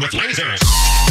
with lasers.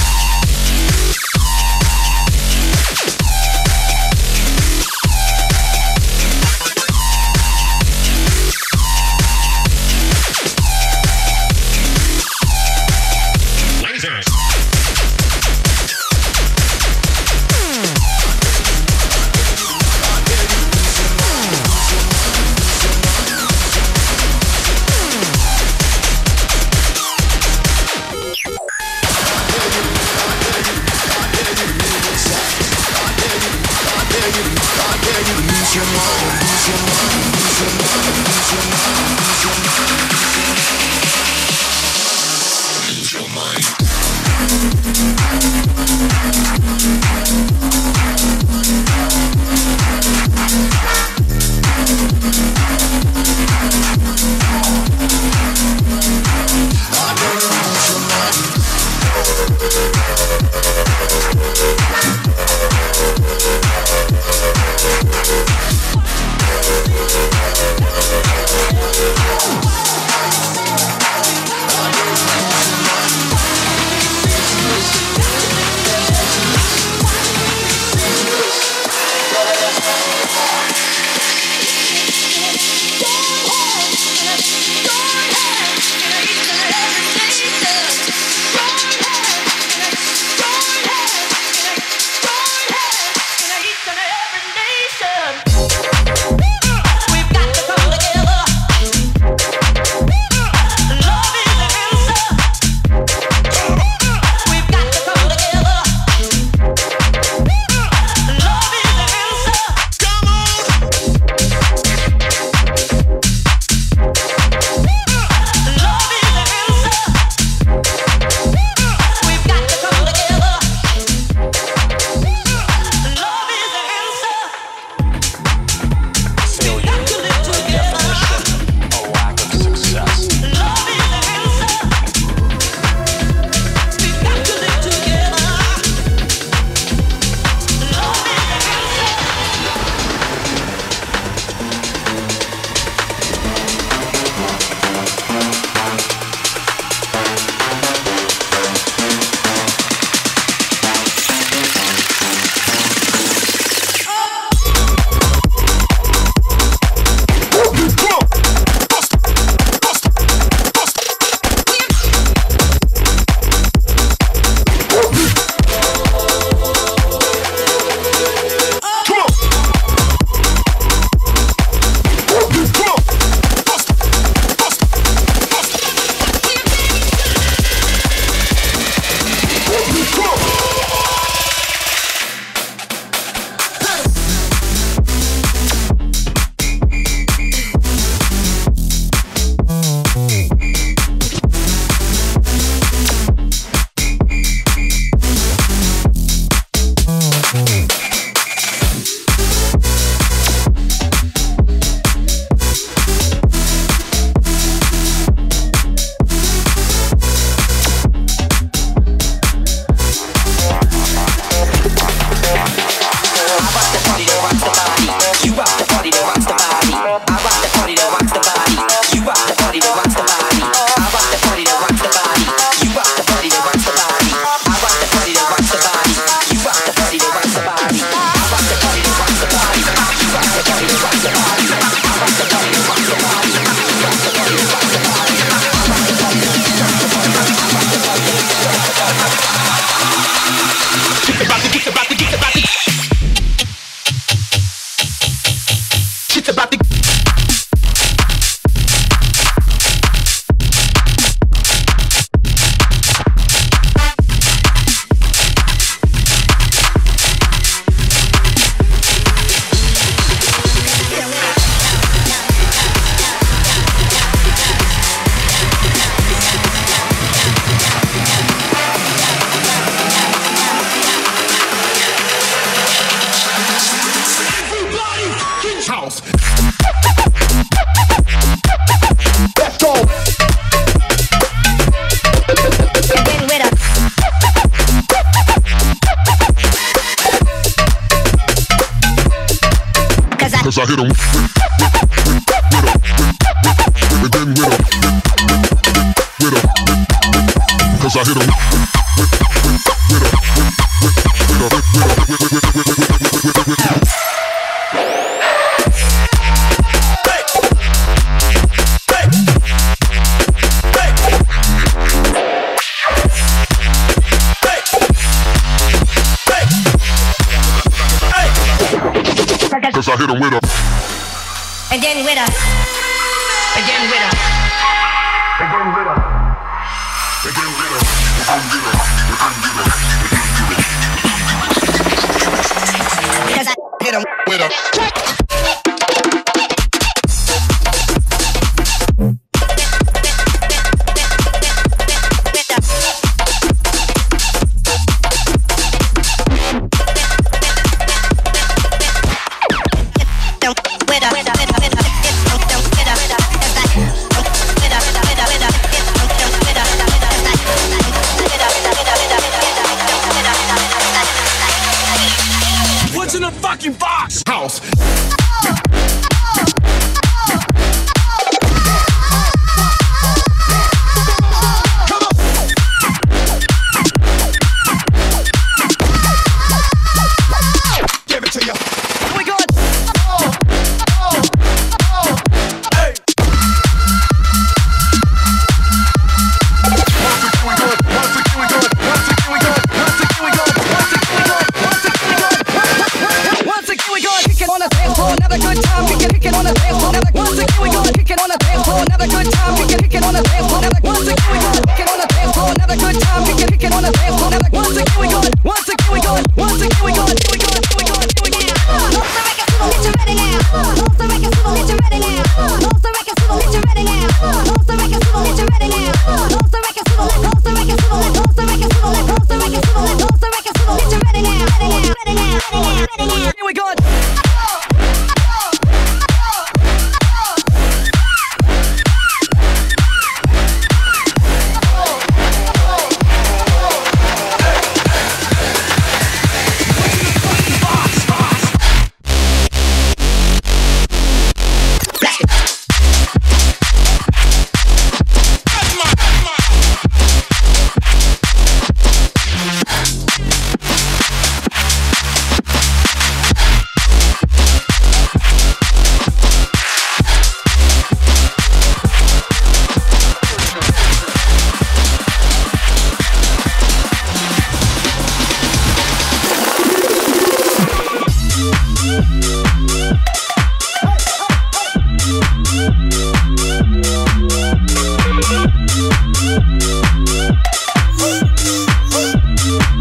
Cause I hit him with a. Again with. Again with a. Again with. Again with a. Again with. Again with a. Because I hit him with a.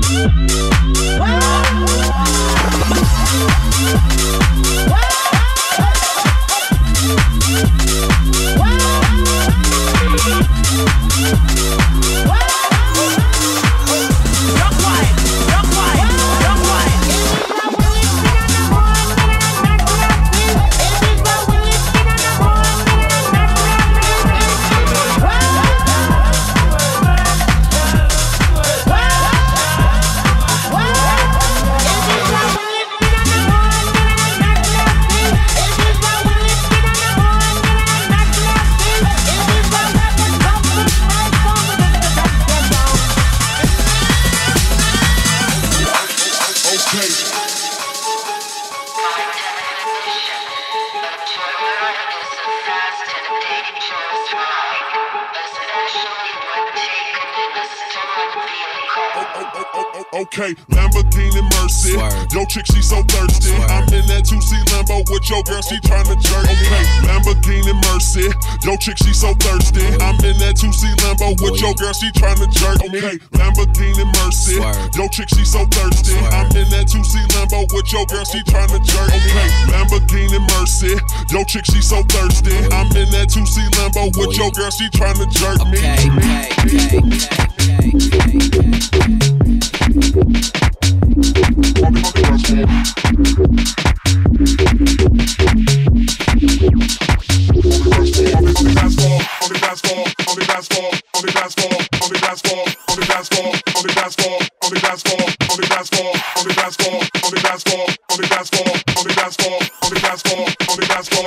Wow. Girl, she tryna jerk. Okay, Lamborghini Mercy. Swerve. Yo, chick, she so thirsty. Swerve. I'm in that 2C Lambo with your girl, she tryna jerk. Okay, Lamborghini Mercy. Yo, chick, she so thirsty. I'm in that 2C Lambo with your girl, she tryna jerk me. Okay, okay, okay, okay, okay, okay. On the lick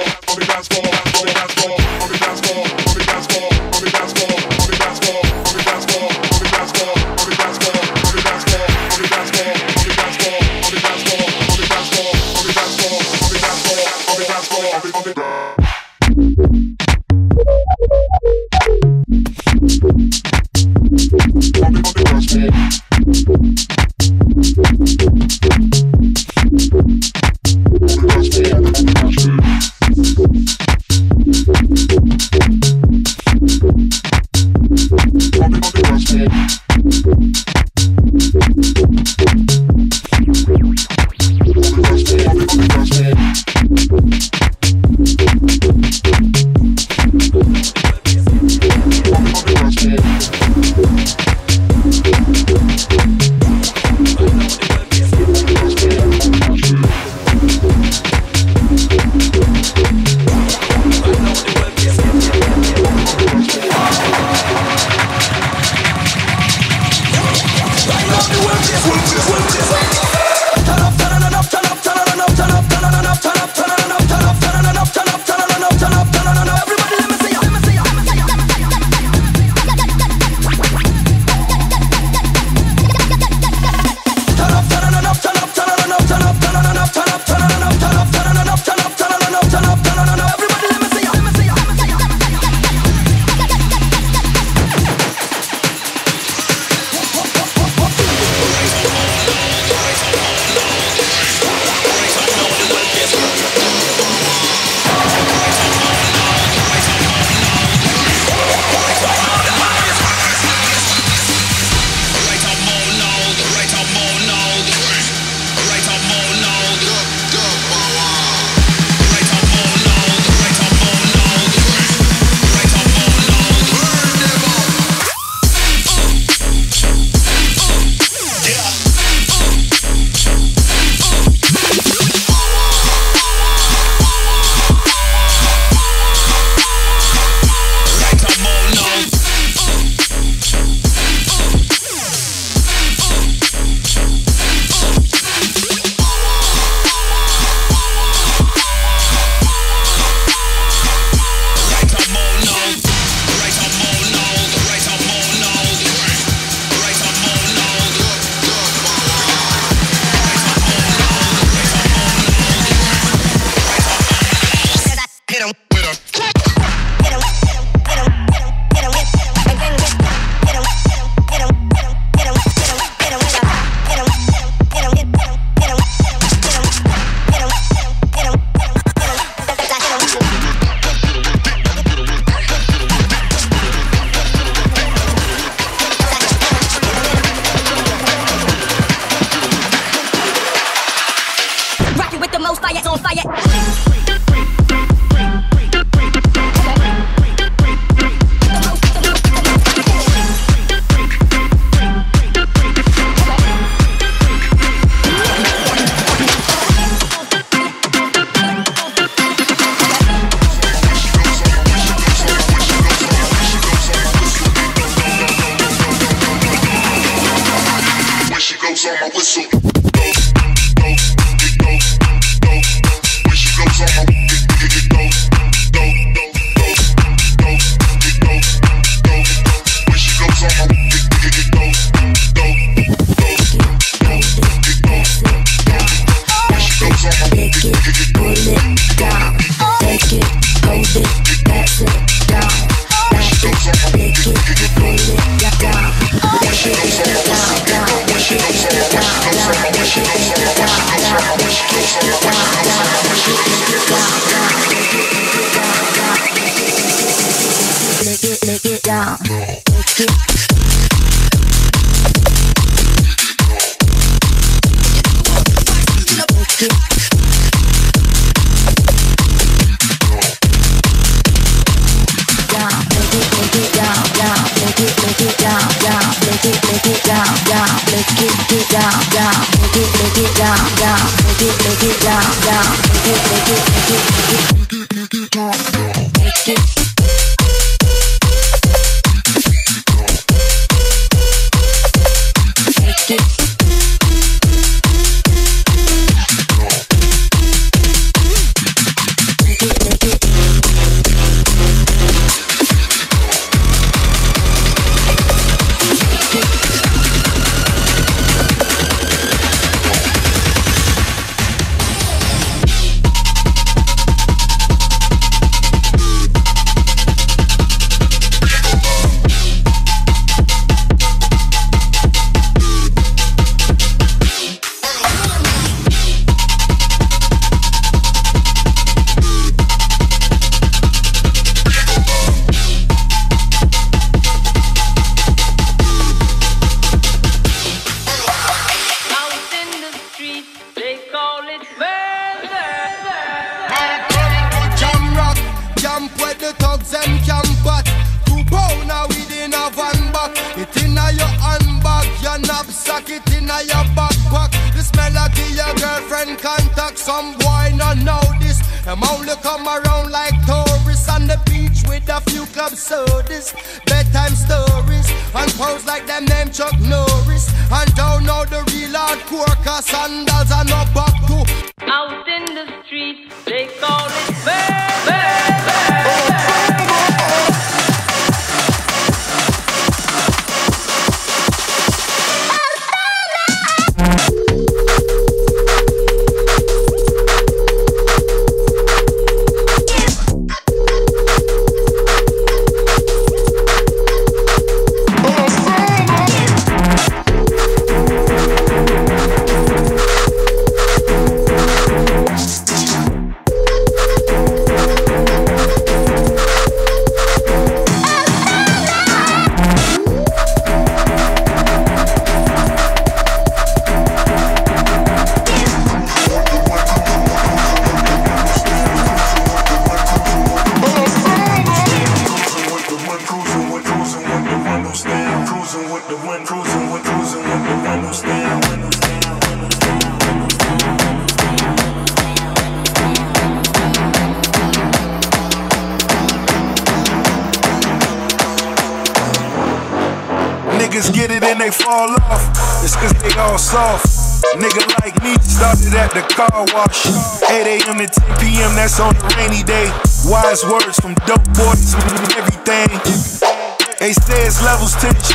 street, they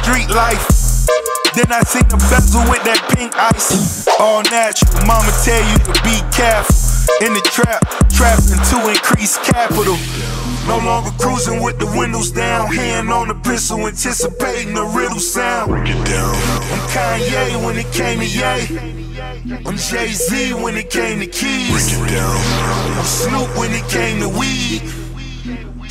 street life. Then I seen the bezel with that pink ice. All natural. Mama tell you to be careful. In the trap, trapping to increase capital. No longer cruising with the windows down. Hand on the pistol, anticipating the riddle sound. Break it down. I'm Kanye when it came to Ye. I'm Jay Z when it came to keys. Break it down. I'm Snoop when it came to weed.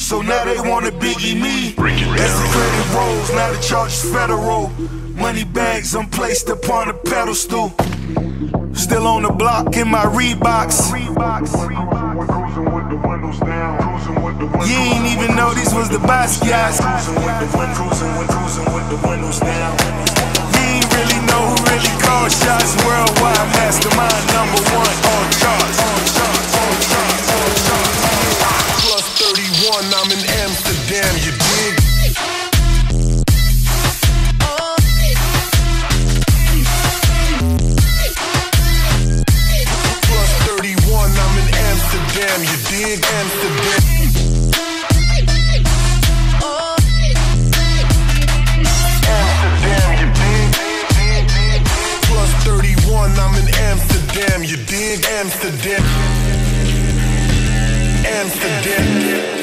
So now they wanna biggie me. As the credit rolls, now the charge is federal. Money bags, I'm placed upon a pedestal. Still on the block in my Reeboks. You ain't even know these was the Basquiat's. You ain't really know who really called shots. Worldwide mastermind number one on charts. 31, I'm in Amsterdam, you dig? Plus 31, I'm in Amsterdam, you dig? Amsterdam. Amsterdam, you dig? Plus 31, I'm in Amsterdam, you dig? Amsterdam. Amsterdam.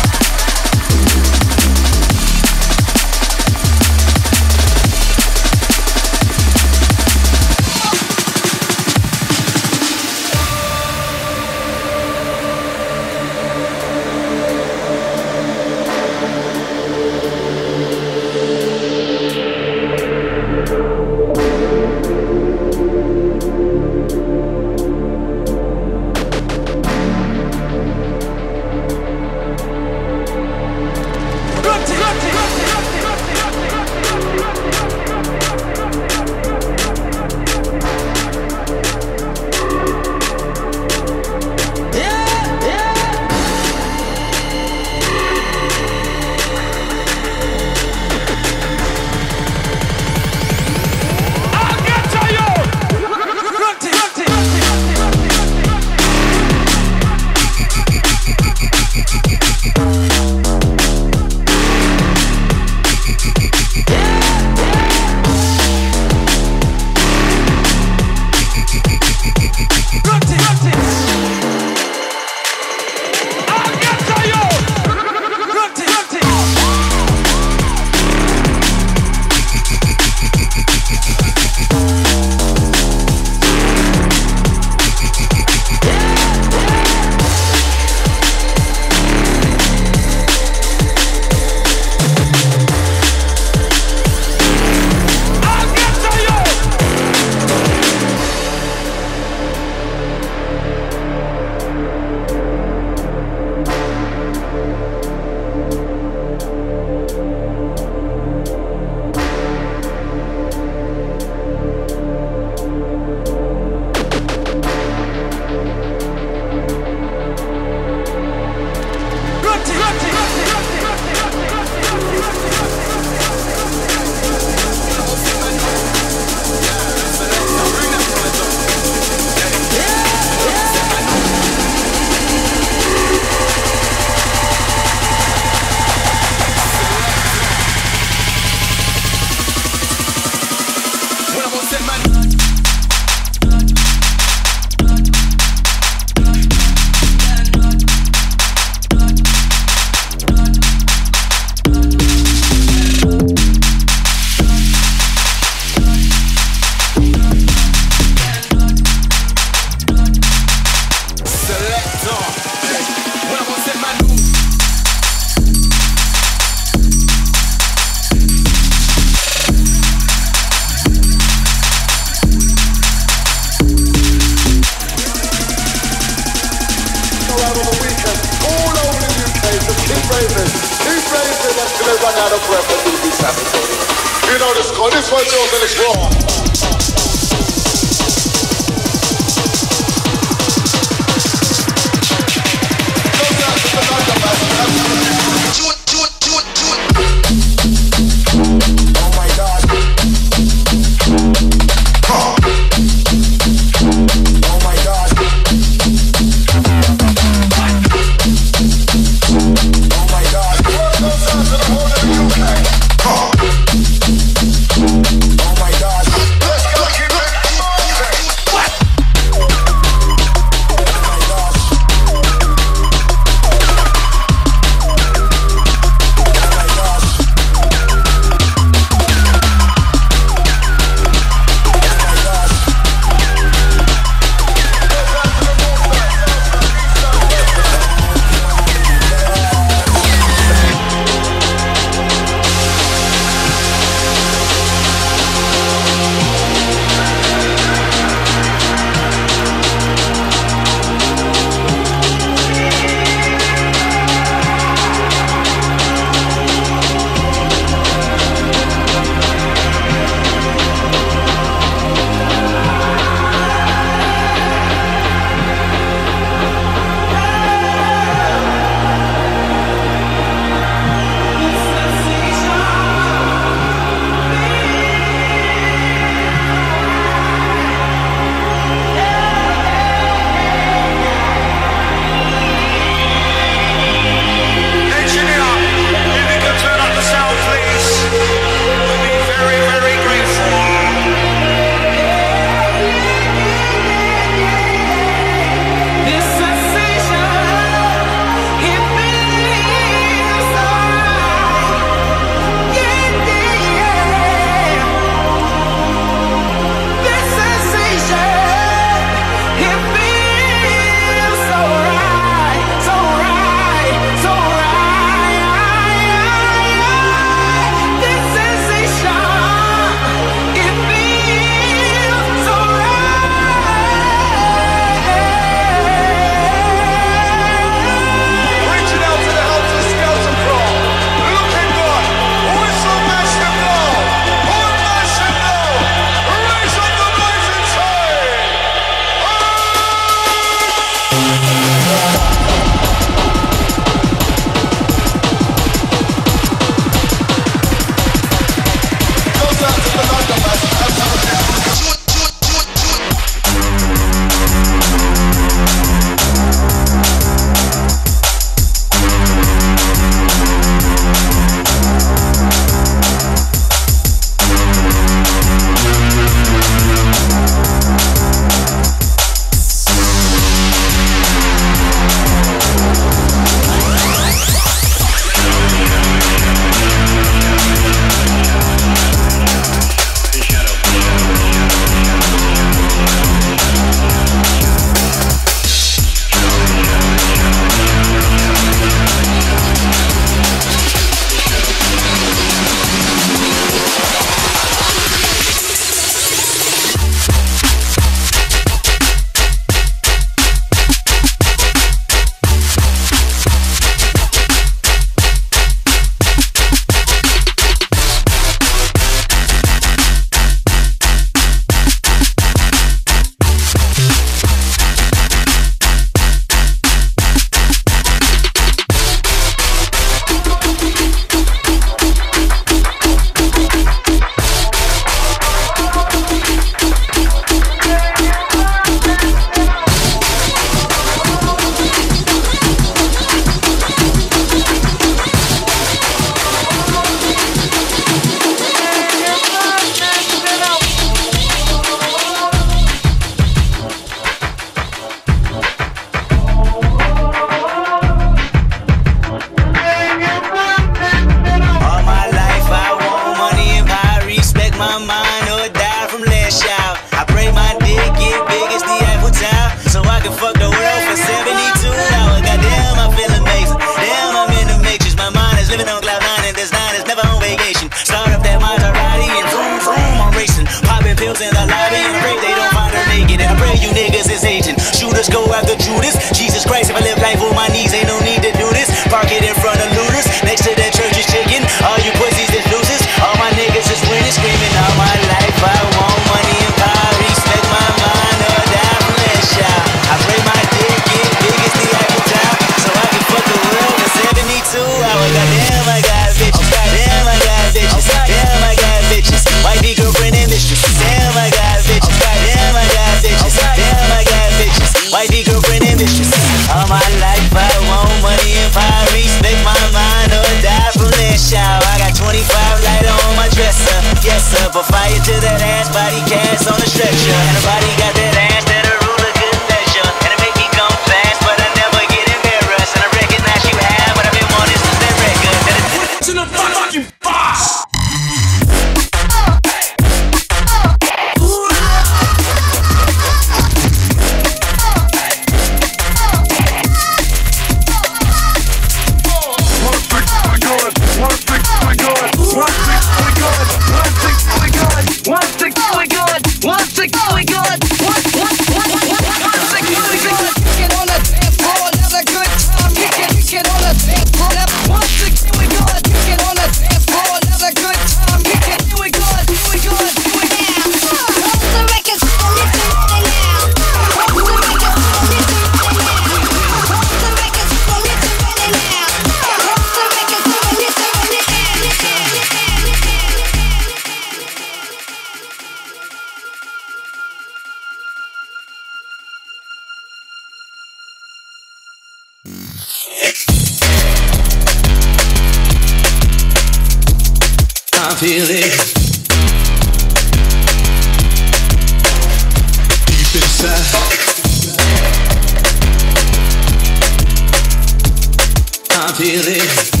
Feel it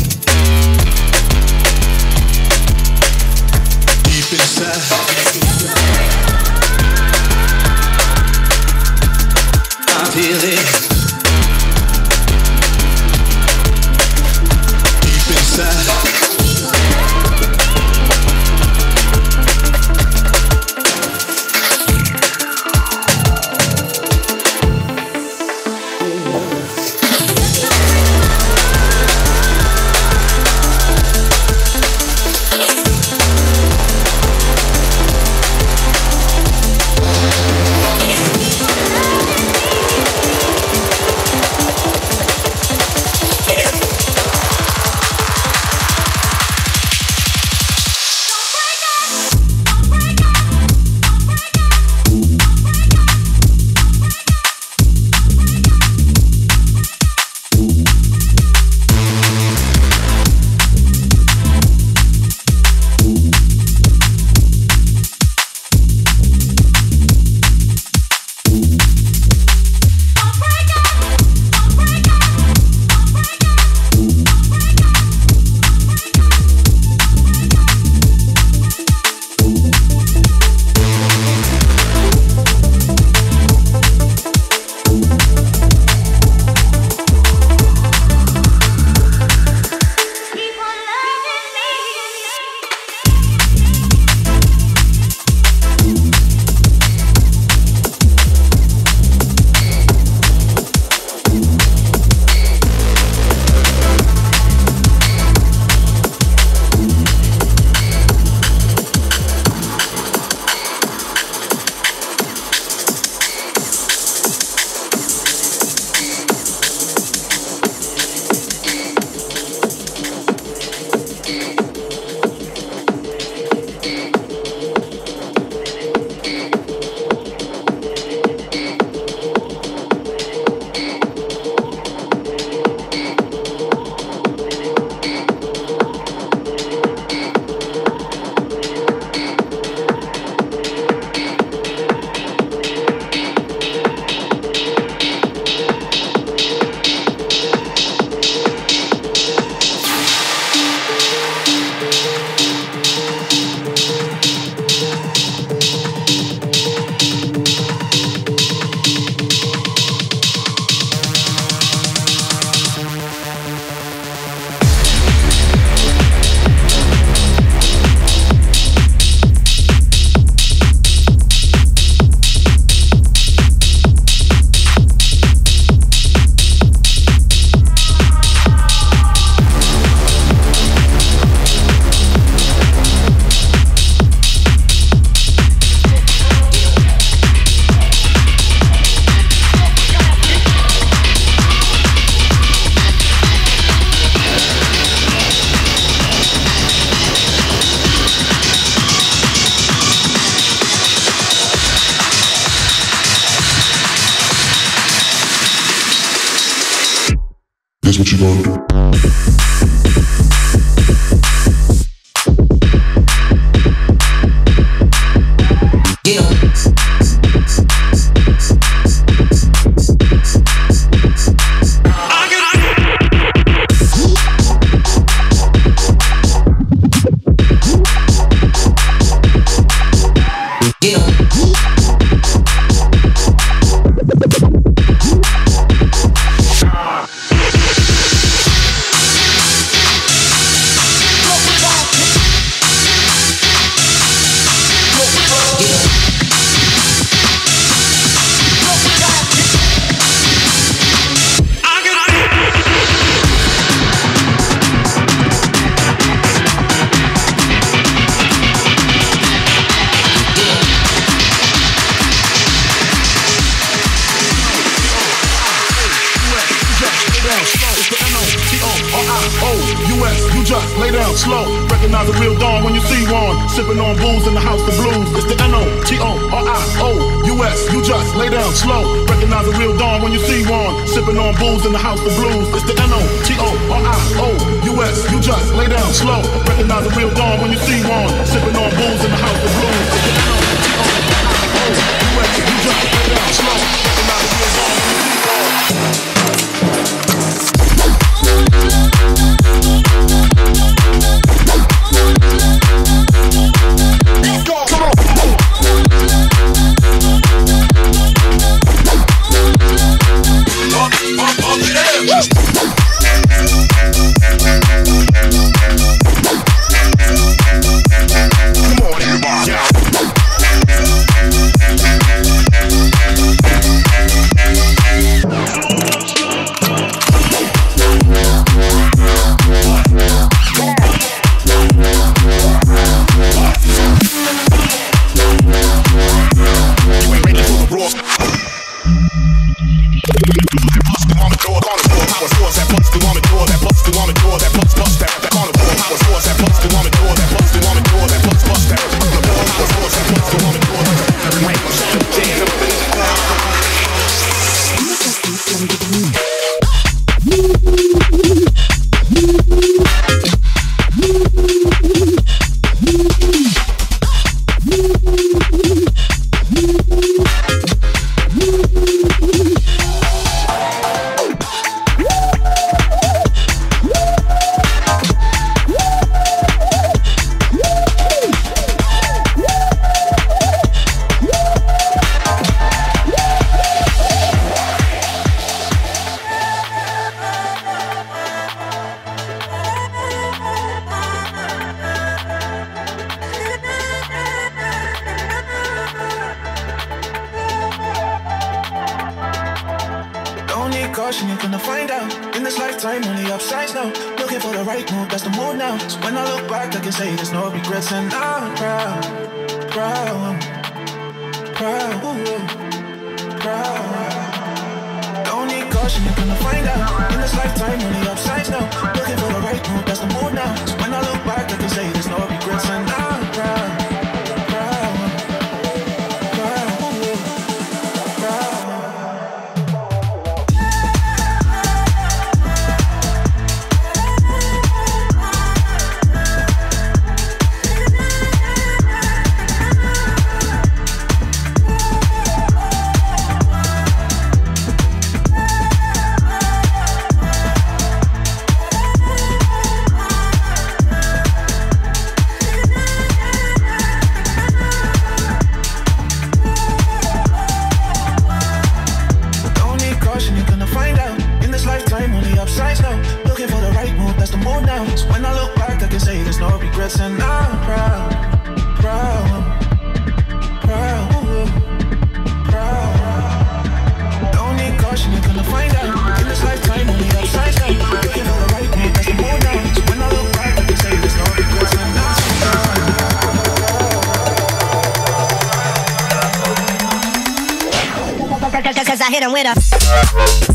Hit him with a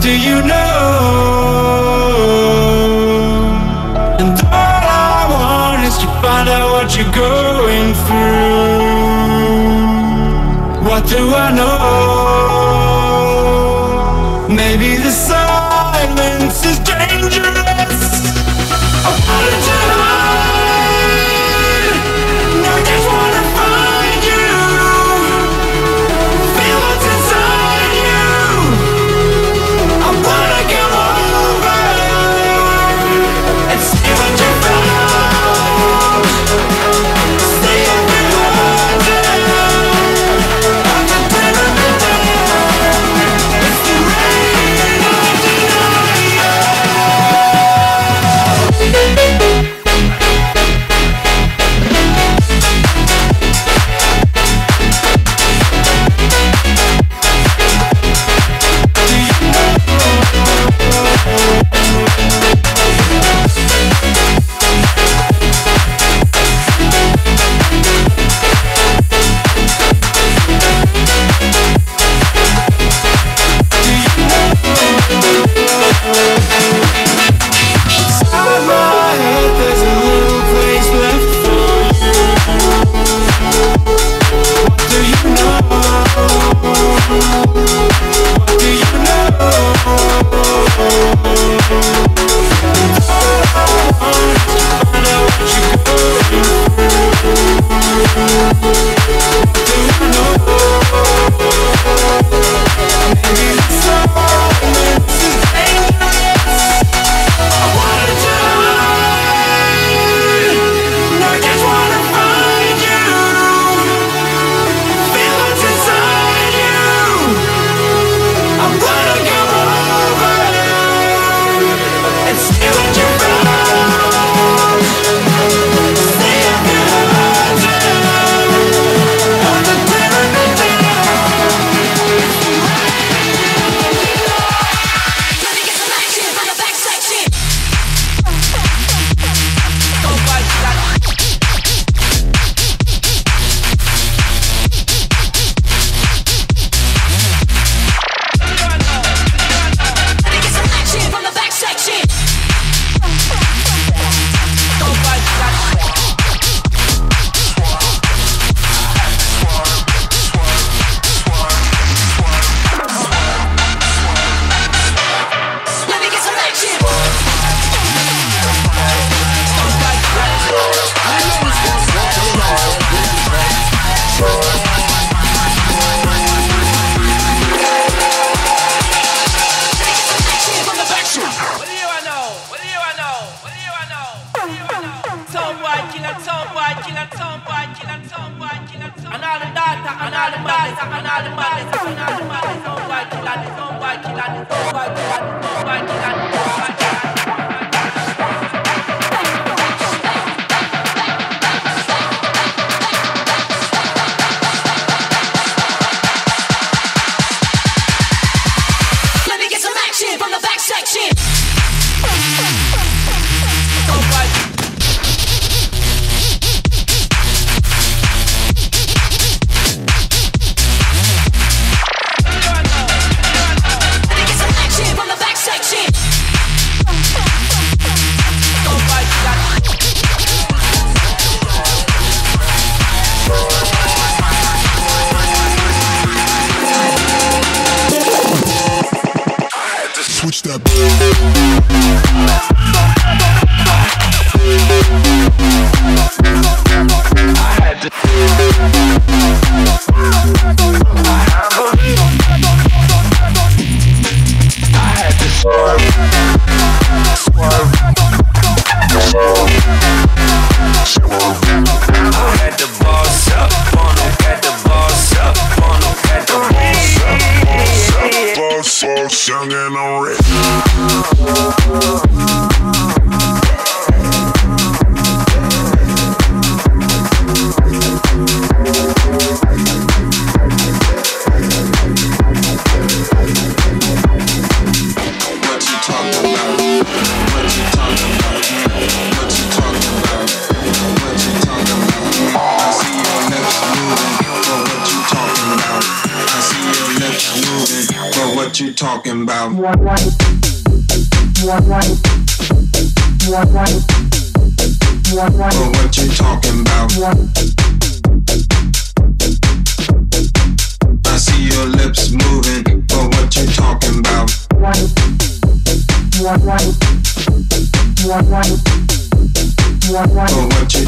do you know? And all I want is to find out what you're going through What do I know? Maybe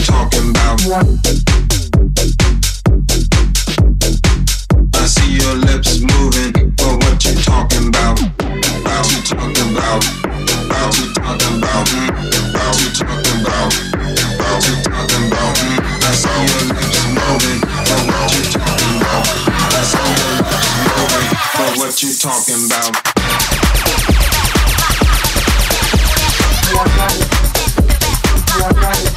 talking about. I see your lips moving, but what you talking about? You talking about? You about? You about? You? Hmm, hmm. I your lips moving, but what you? I your lips moving, but what you.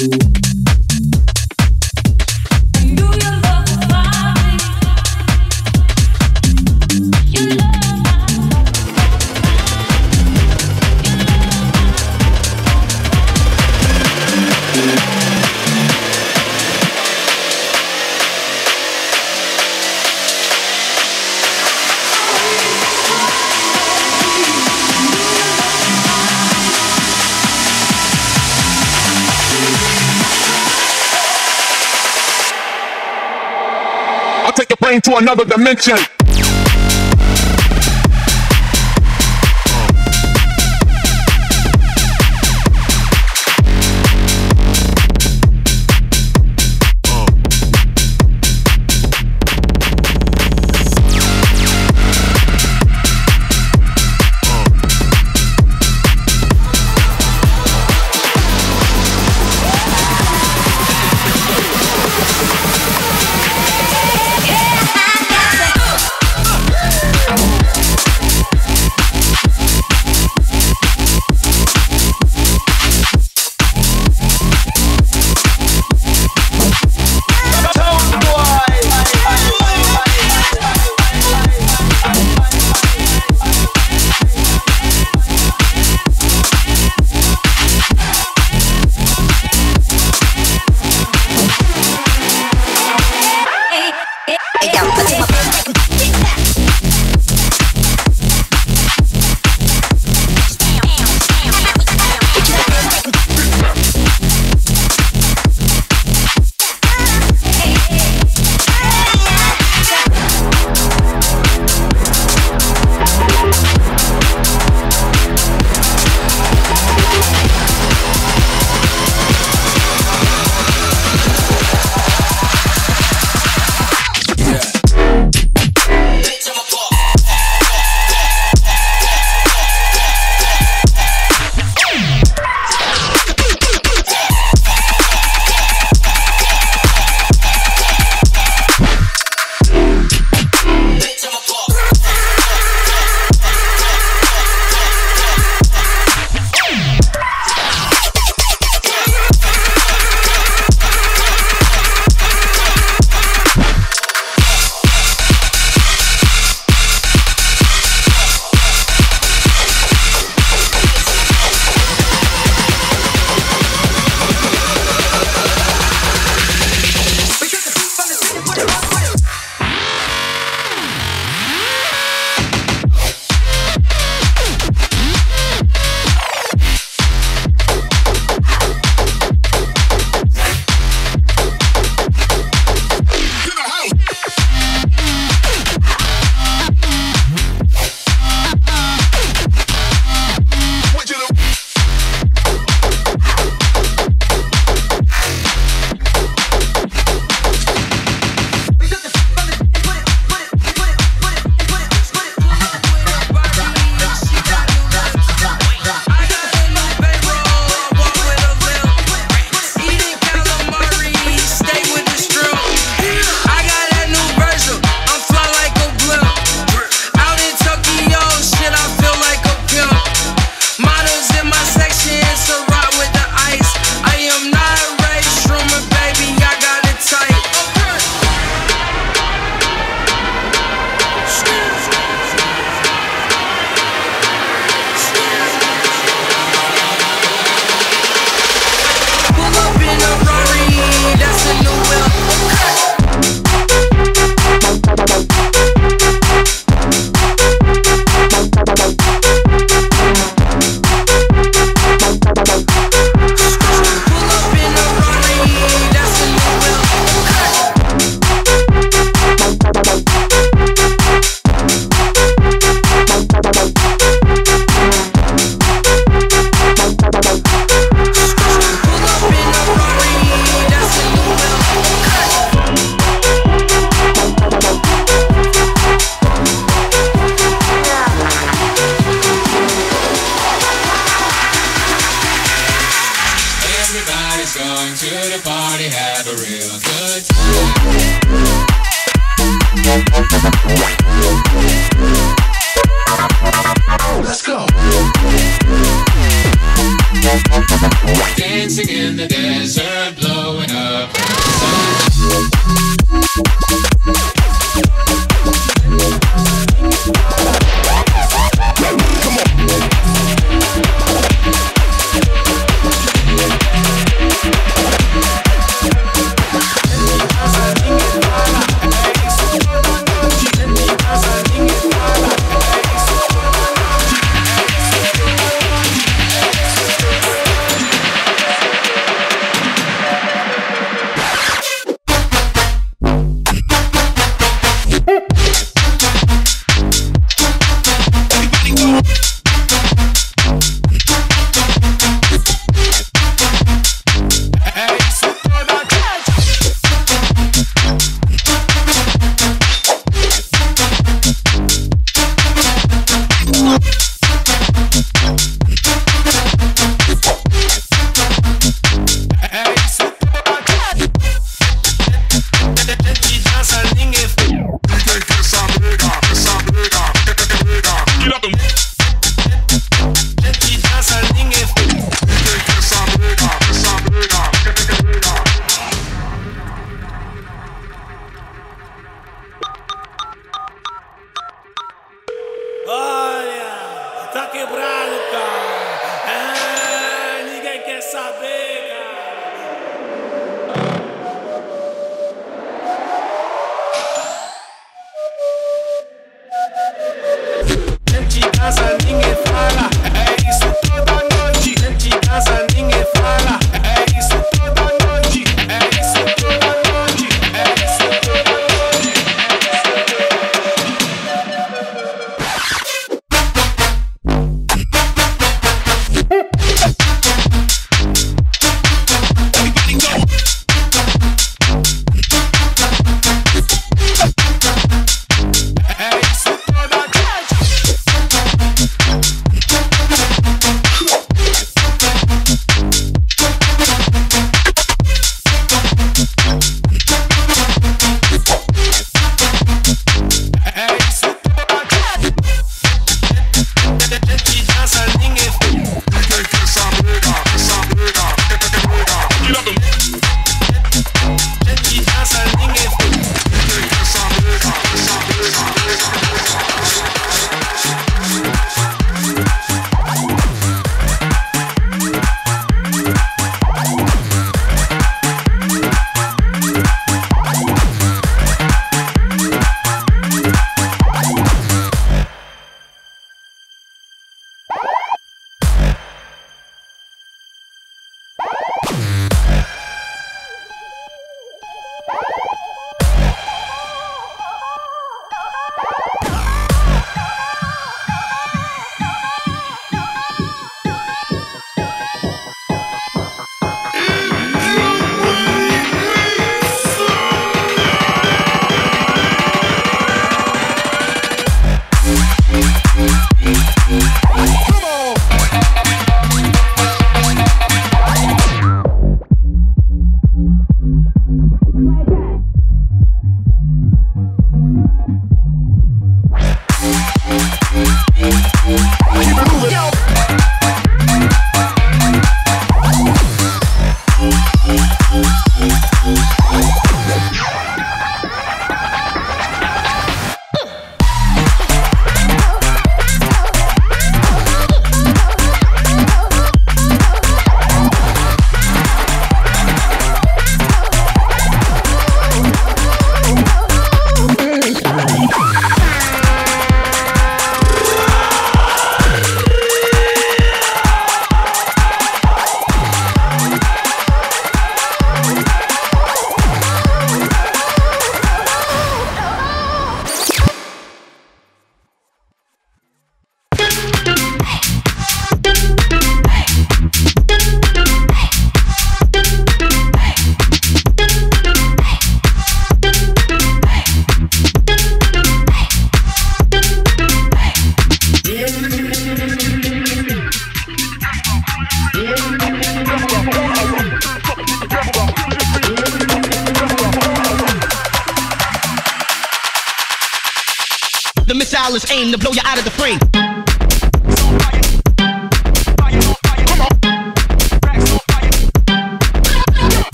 I'll another dimension.